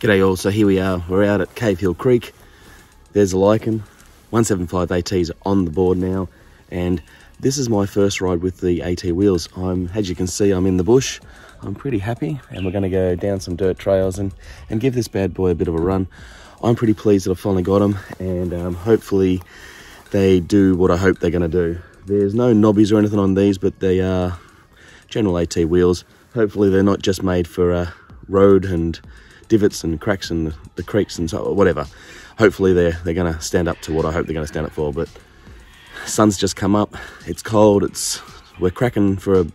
G'day all, so here we are, we're out at Cave Hill Creek. There's a Lycaon, 175 ATs on the board now, and this is my first ride with the AT wheels. I'm, as you can see, I'm in the bush. I'm pretty happy, and we're gonna go down some dirt trails and, and give this bad boy a bit of a run. I'm pretty pleased that I finally got them, and um, hopefully they do what I hope they're gonna do. There's no knobbies or anything on these, but they are general AT wheels. Hopefully they're not just made for uh, road and divots and cracks and the, creeks and so whatever. Hopefully they're they're going to stand up to what I hope they're going to stand up for. But sun's just come up. It's cold. It's we're cracking for a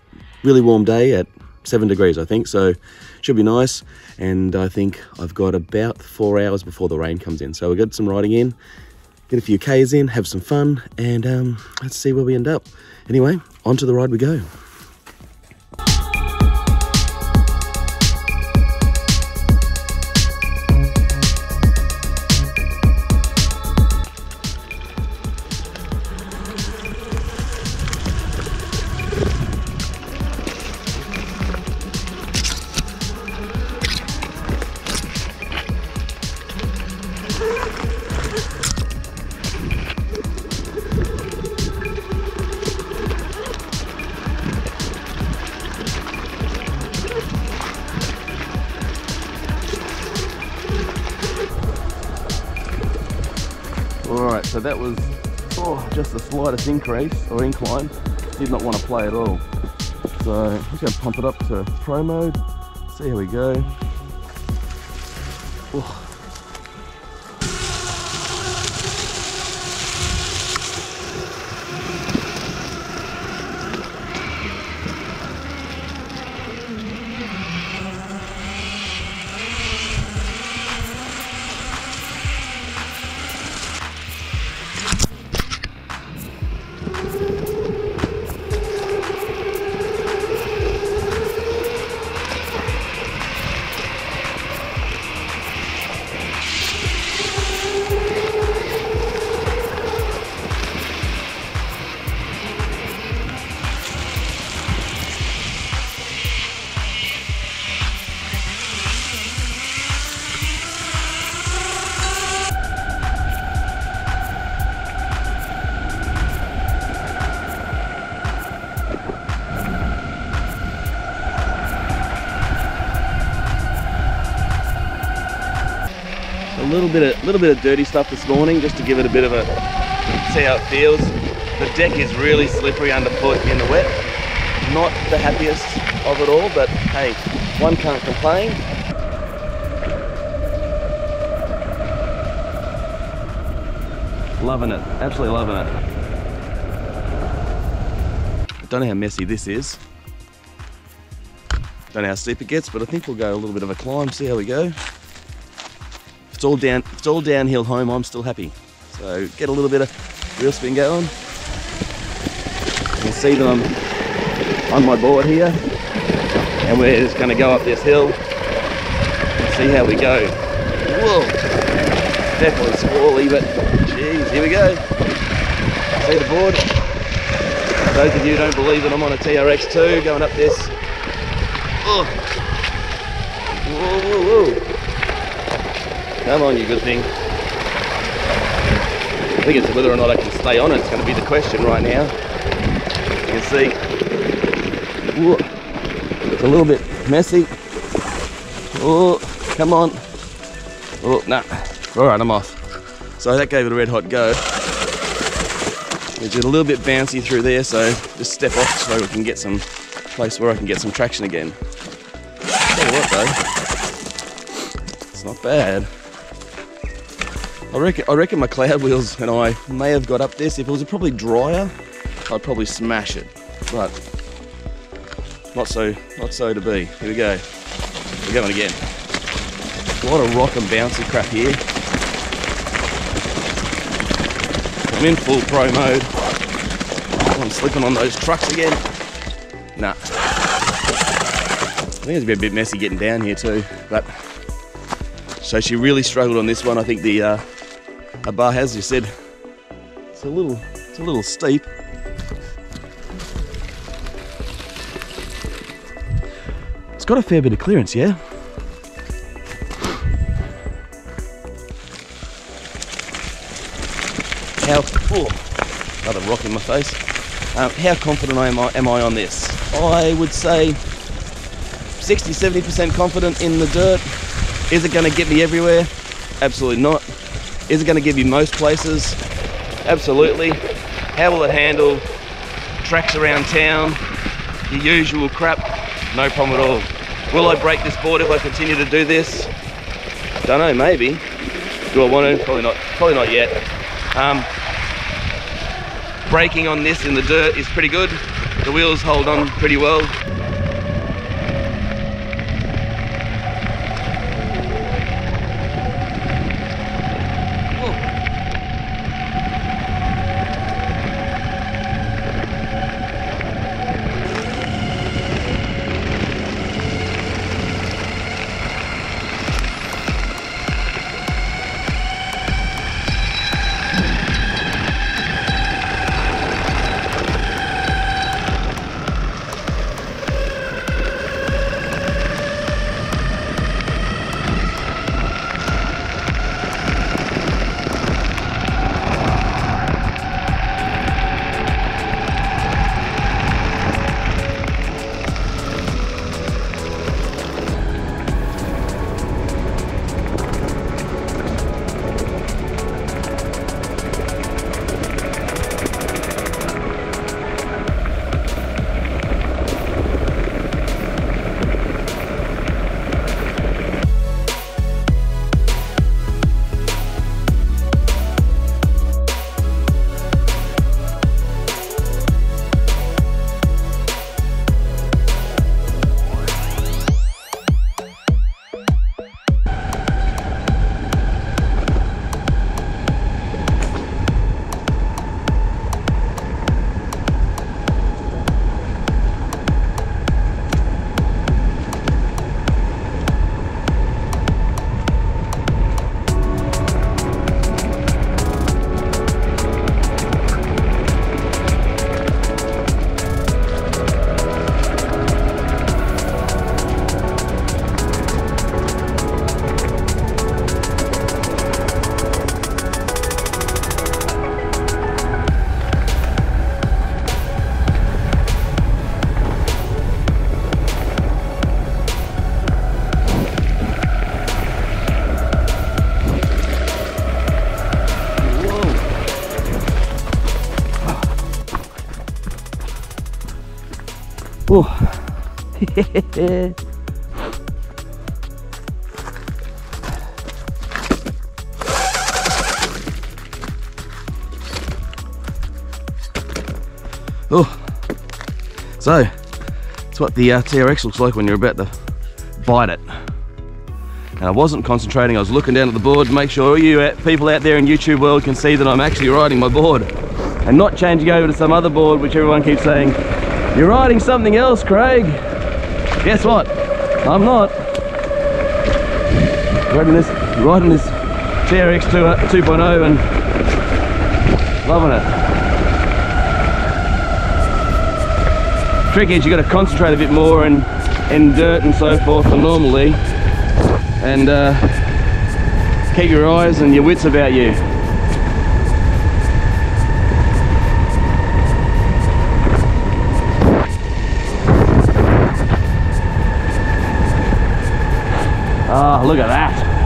really warm day at seven degrees, I think. So should be nice. And I think I've got about four hours before the rain comes in. So we got some riding in, get a few k's in, have some fun, and um, let's see where we end up. Anyway, onto the ride we go. So that was oh, just the slightest increase or incline. Did not want to play at all. So I'm just going to pump it up to pro mode, see how we go. Oh. Little bit of dirty stuff this morning just to give it a bit of a see how it feels. The deck is really slippery underfoot in the wet. Not the happiest of it all but hey one can't complain. Loving it. Absolutely loving it. I don't know how messy this is. Don't know how steep it gets but I think we'll go a little bit of a climb see how we go it's all down it's all downhill home. I'm still happy. So get a little bit of wheel spin going. You can see that i'm on my board here. And we're just going to go up this hill and see how we go. Whoa. Definitely squally but geez here we go. See the board? Those of you who don't believe that i'm on a trx2 going up this. Oh. whoa whoa whoa Come on, you good thing. I think it's whether or not I can stay on it. It's going to be the question right now. You can see, Ooh, it's a little bit messy. Oh, come on. Oh, nah. All right, I'm off. So that gave it a red hot go. It's a little bit bouncy through there, so just step off so we can get some place where I can get some traction again. Tell you what though, it's not bad. I reckon, I reckon my cloud wheels and I may have got up this. If it was probably drier, I'd probably smash it. But not so, not so to be. Here we go. We're going again. A lot of rock and bouncy crap here. I'm in full pro mode. I'm slipping on those trucks again. Nah. I think it's been a bit messy getting down here too, but so she really struggled on this one. I think the uh, a bar has you said it's a little it's a little steep it's got a fair bit of clearance, yeah? How, oh, another rock in my face. Um, how confident am I, am I on this? I would say 60 70% confident in the dirt. Is it going to get me everywhere? Absolutely not. Is it going to give you most places? Absolutely. How will it handle tracks around town? The usual crap? No problem at all. Will I break this board if I continue to do this? Don't know, maybe. Do I want to? Probably not. Probably not yet. Um, braking on this in the dirt is pretty good. The wheels hold on pretty well. oh, so it's what the uh, TRX looks like when you're about to bite it. And I wasn't concentrating, I was looking down at the board to make sure all you uh, people out there in YouTube world can see that I'm actually riding my board and not changing over to some other board which everyone keeps saying, you're riding something else, Craig. Guess what? I'm not. Riding this, riding this TRX 2.0 and loving it. Trick is you got to concentrate a bit more in, in dirt and so forth than normally and uh, keep your eyes and your wits about you. Oh, look at that.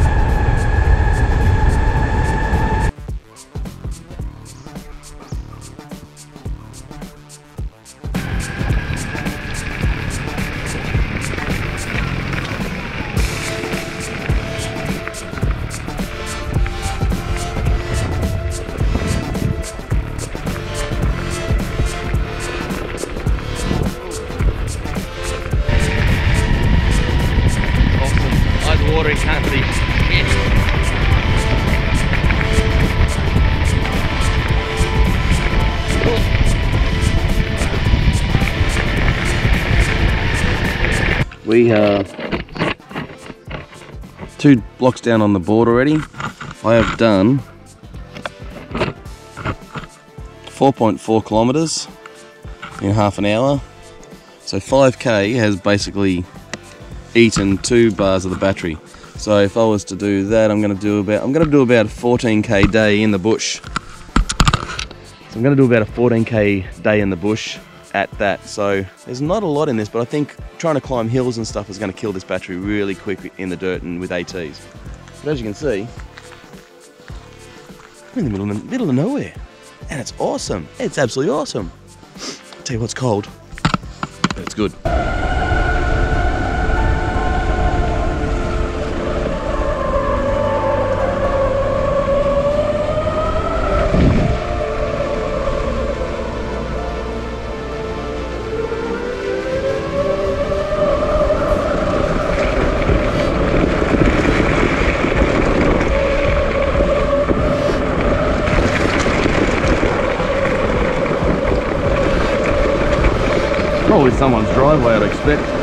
We are two blocks down on the board already. I have done 4.4 kilometers in half an hour. So 5k has basically eaten two bars of the battery. So if I was to do that, I'm going to do about I'm to do about a 14k day in the bush. So I'm going to do about a 14k day in the bush at that. So there's not a lot in this, but I think trying to climb hills and stuff is going to kill this battery really quick in the dirt and with ATs. But as you can see, we're in the middle of, middle of nowhere, and it's awesome. It's absolutely awesome. I'll tell you what's cold, but it's good. Someone's driveway, I'd expect.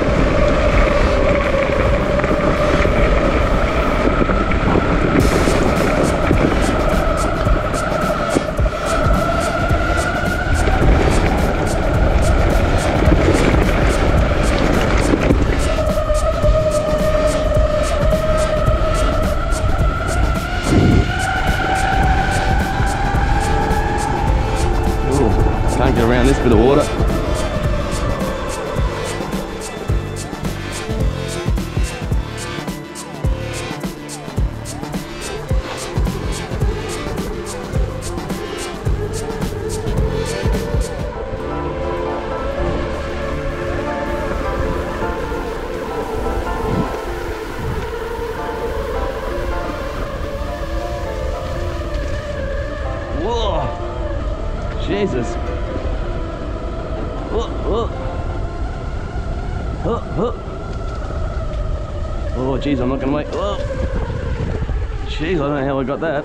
Got that.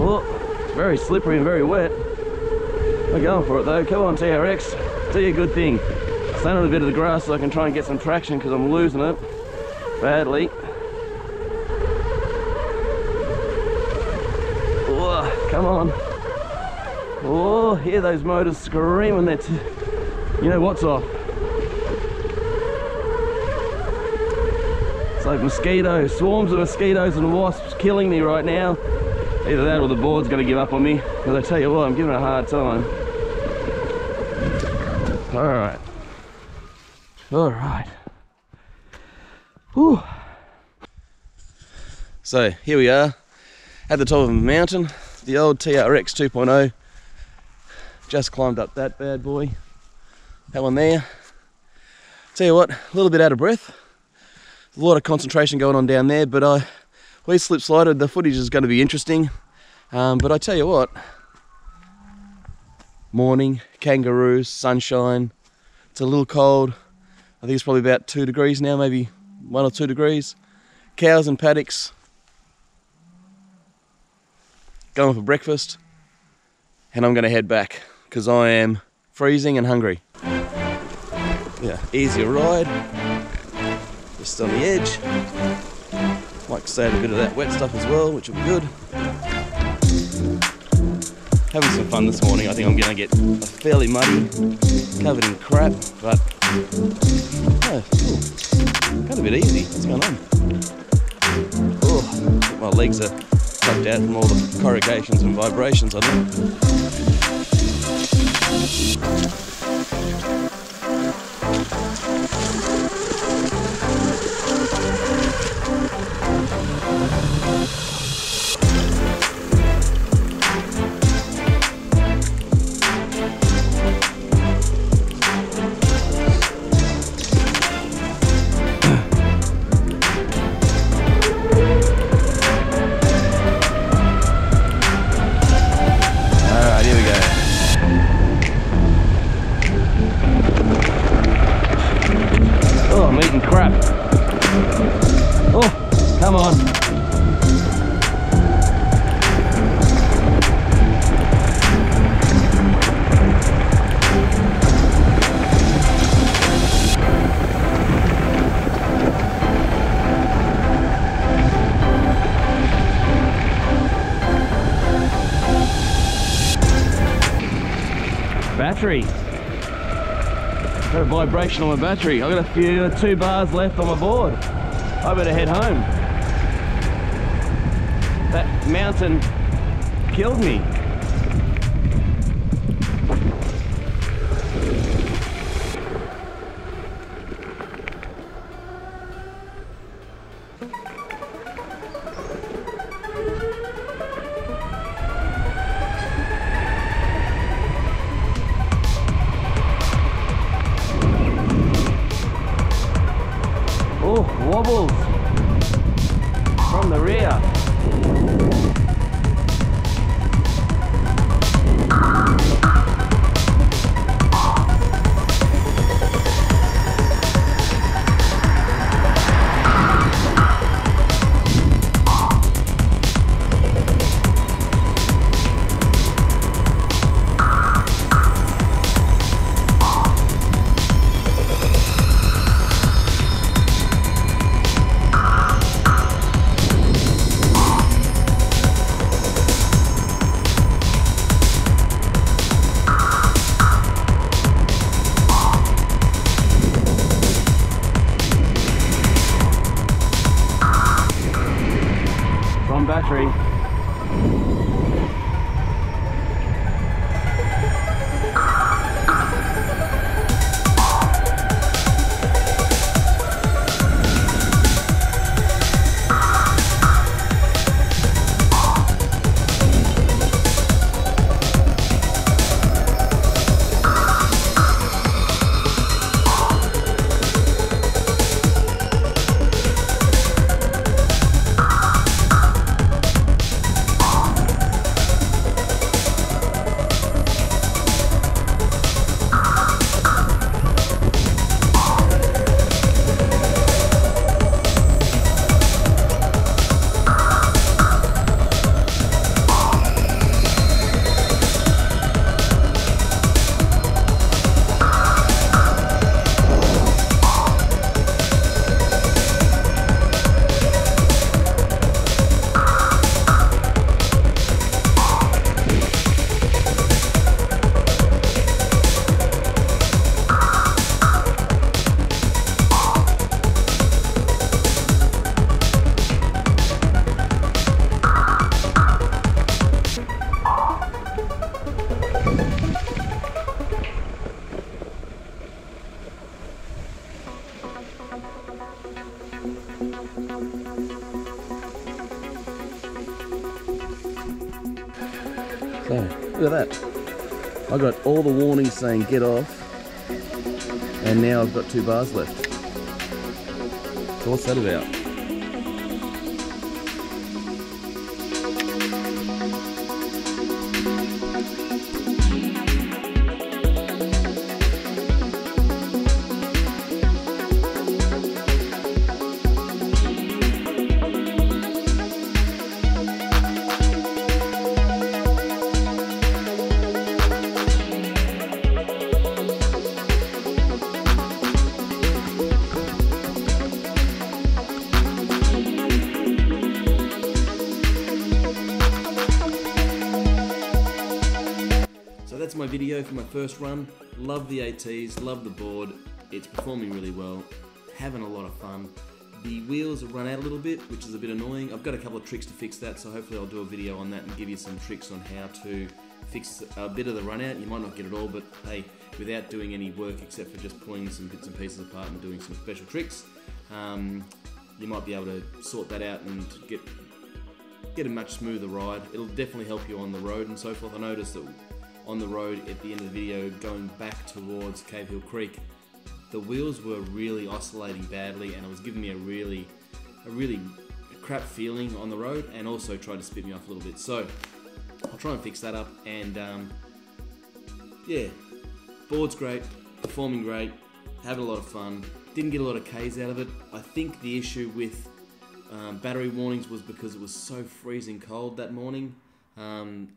Oh, very slippery and very wet. We're going for it though. Come on, TRX. Do your good thing. Stand on a bit of the grass so I can try and get some traction because I'm losing it badly. Oh, come on. Oh, hear those motors screaming. That's, you know what's off. Like mosquitoes, swarms of mosquitoes and wasps killing me right now. Either that or the board's going to give up on me. Because I tell you what, I'm giving it a hard time. All right. All right. Whew. So here we are at the top of a mountain, the old TRX 2.0. Just climbed up that bad boy. That one there. Tell you what, a little bit out of breath. A lot of concentration going on down there, but I we slip slided. The footage is going to be interesting. Um, but I tell you what, morning, kangaroos, sunshine. It's a little cold. I think it's probably about two degrees now, maybe one or two degrees. Cows and paddocks. Going for breakfast. And I'm going to head back because I am freezing and hungry. Yeah, easier ride. Just on the edge. Might save a bit of that wet stuff as well, which will be good. Having some fun this morning. I think I'm going to get a fairly muddy, covered in crap, but oh, ooh, kind of a bit easy. What's going on? Oh, my legs are tucked out from all the corrugations and vibrations on them. Battery. Got a vibration on my battery. I've got a few, two bars left on my board. I better head home. That mountain killed me. I got all the warnings saying get off, and now I've got two bars left. So what's that about? My video for my first run. Love the ATs, love the board. It's performing really well, having a lot of fun. The wheels have run out a little bit, which is a bit annoying. I've got a couple of tricks to fix that, so hopefully I'll do a video on that and give you some tricks on how to fix a bit of the run out. You might not get it all, but hey, without doing any work except for just pulling some bits and pieces apart and doing some special tricks, um, you might be able to sort that out and get get a much smoother ride. It'll definitely help you on the road and so forth. I noticed that on the road at the end of the video going back towards Cave Hill Creek, the wheels were really oscillating badly and it was giving me a really, a really crap feeling on the road and also tried to spit me off a little bit. So I'll try and fix that up and um, yeah, board's great, performing great, having a lot of fun. Didn't get a lot of Ks out of it. I think the issue with um, battery warnings was because it was so freezing cold that morning. Um,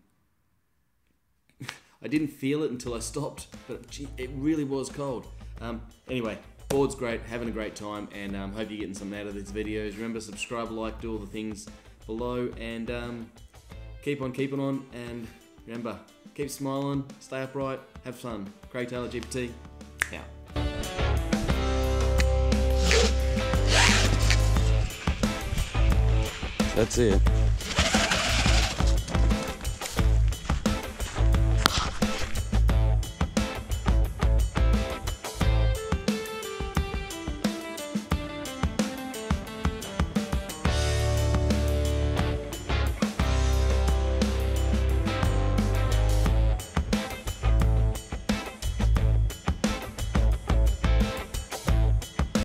I didn't feel it until I stopped, but it really was cold. Um, anyway, board's great, having a great time, and um, hope you're getting something out of these videos. Remember, subscribe, like, do all the things below, and um, keep on keeping on, and remember, keep smiling, stay upright, have fun. Craig Taylor, Jeepy T, out. That's it.